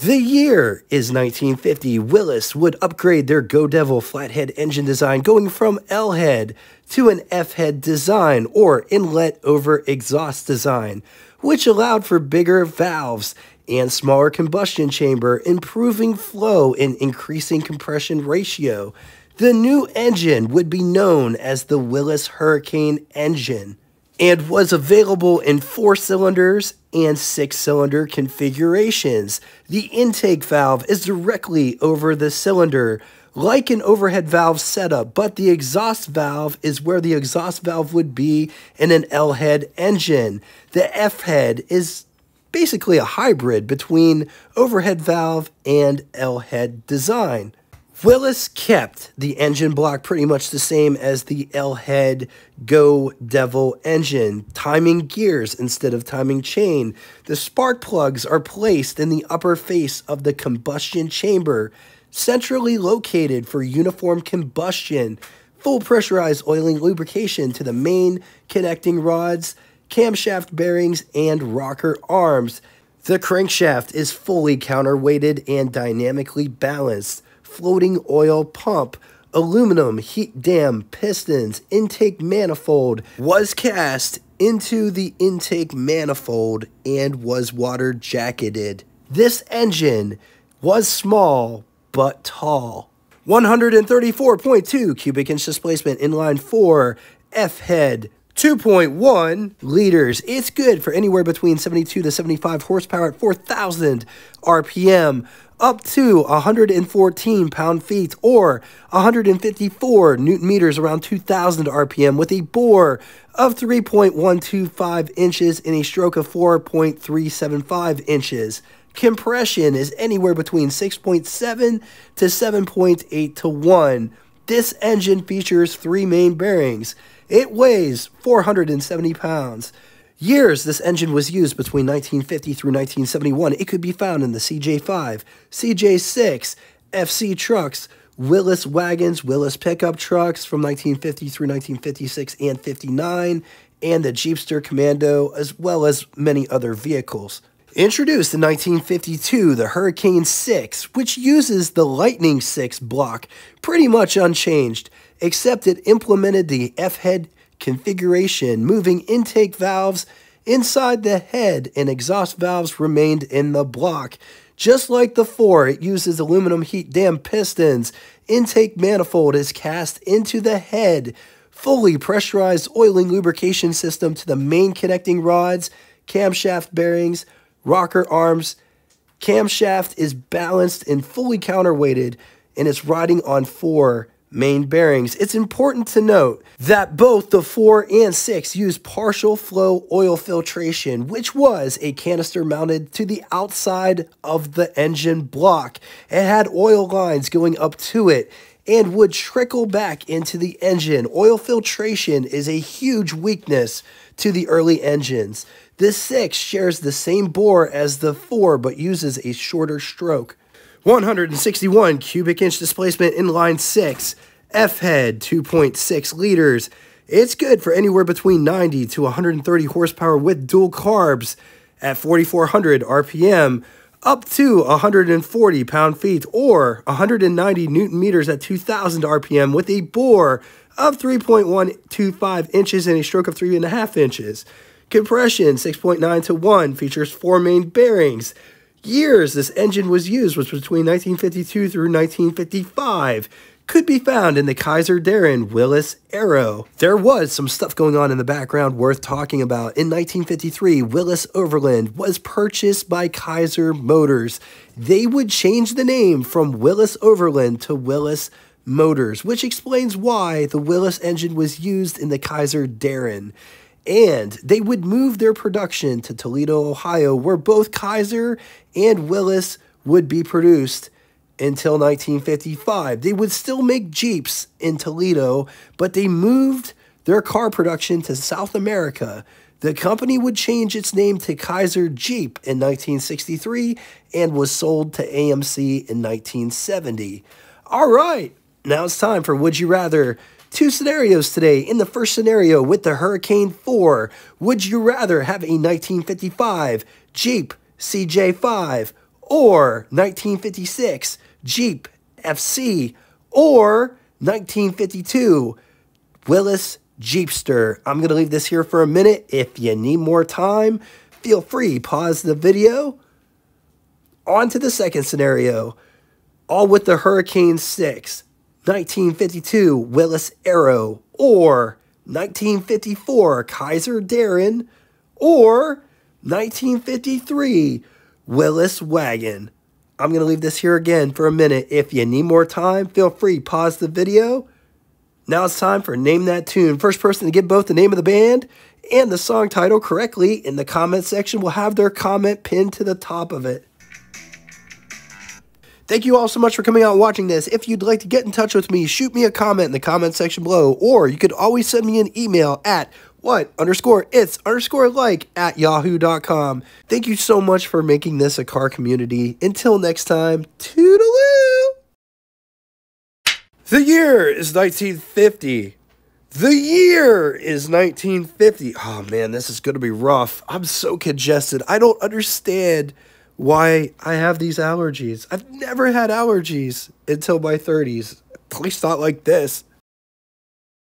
The year is 1950. Willys would upgrade their Go Devil flathead engine design, going from L head to an F head design or inlet over exhaust design, which allowed for bigger valves and smaller combustion chamber, improving flow and increasing compression ratio. The new engine would be known as the Willys Hurricane engine and was available in four cylinders and six cylinder configurations. The intake valve is directly over the cylinder, like an overhead valve setup, but the exhaust valve is where the exhaust valve would be in an L head engine. The F head is basically a hybrid between overhead valve and L head design. Willys kept the engine block pretty much the same as the L-head Go Devil engine, timing gears instead of timing chain. The spark plugs are placed in the upper face of the combustion chamber, centrally located for uniform combustion, full pressurized oiling lubrication to the main connecting rods, camshaft bearings, and rocker arms. The crankshaft is fully counterweighted and dynamically balanced floating oil pump, aluminum heat dam pistons, intake manifold was cast into the intake manifold and was water jacketed. This engine was small but tall. 134.2 cubic inch displacement inline 4 F head 2.1 liters. It's good for anywhere between 72 to 75 horsepower at 4,000 RPM up to 114 pound feet or 154 newton meters around 2000 RPM with a bore of 3.125 inches and a stroke of 4.375 inches. Compression is anywhere between 6.7 to 7.8 to 1. This engine features three main bearings. It weighs 470 pounds. Years this engine was used between 1950 through 1971. It could be found in the CJ5, CJ6, FC trucks, Willys wagons, Willys pickup trucks from 1950 through 1956 and 59, and the Jeepster Commando, as well as many other vehicles. Introduced in 1952, the Hurricane 6, which uses the Lightning 6 block, pretty much unchanged, except it implemented the F head configuration, moving intake valves inside the head and exhaust valves remained in the block. Just like the 4, it uses aluminum heat dam pistons. Intake manifold is cast into the head. Fully pressurized oiling lubrication system to the main connecting rods, camshaft bearings, rocker arms. Camshaft is balanced and fully counterweighted, and it's riding on four main bearings. It's important to note that both the 4 and 6 use partial flow oil filtration, which was a canister mounted to the outside of the engine block. It had oil lines going up to it and would trickle back into the engine. Oil filtration is a huge weakness to the early engines. The 6 shares the same bore as the 4 but uses a shorter stroke. 161 cubic inch displacement in line 6, F head 2.6 liters. It's good for anywhere between 90 to 130 horsepower with dual carbs at 4400 RPM up to 140 pound feet or 190 newton meters at 2000 RPM with a bore of 3.125 inches and a stroke of 3.5 inches. Compression 6.9 to 1 features four main bearings years this engine was used was between 1952 through 1955 could be found in the Kaiser Darrin Willys Aero. There was some stuff going on in the background worth talking about. In 1953, Willys Overland was purchased by Kaiser Motors. They would change the name from Willys Overland to Willys Motors, which explains why the Willys engine was used in the Kaiser Darrin and they would move their production to Toledo, Ohio, where both Kaiser and Willys would be produced until 1955. They would still make Jeeps in Toledo, but they moved their car production to South America. The company would change its name to Kaiser Jeep in 1963 and was sold to AMC in 1970. All right, now it's time for Would You Rather. Two scenarios today. In the first scenario with the Hurricane 4, would you rather have a 1955 Jeep CJ5 or 1956 Jeep FC or 1952 Willys Jeepster. I'm going to leave this here for a minute. If you need more time, feel free, pause the video. On to the second scenario. All with the Hurricane 6, 1952 Willys Aero, or 1954 Kaiser Darrin, or 1953 Willys Wagon. I'm going to leave this here again for a minute. If you need more time, feel free, pause the video. Now it's time for Name That Tune. First person to get both the name of the band and the song title correctly in the comment section will have their comment pinned to the top of it. Thank you all so much for coming out and watching this. If you'd like to get in touch with me, shoot me a comment in the comment section below, or you could always send me an email at what underscore it's underscore like at yahoo.com. Thank you so much for making this a car community. Until next time, toodaloo! The year is 1950. The year is 1950. Oh man, this is going to be rough. I'm so congested. I don't understand why I have these allergies. I've never had allergies until my 30s, at least not like this.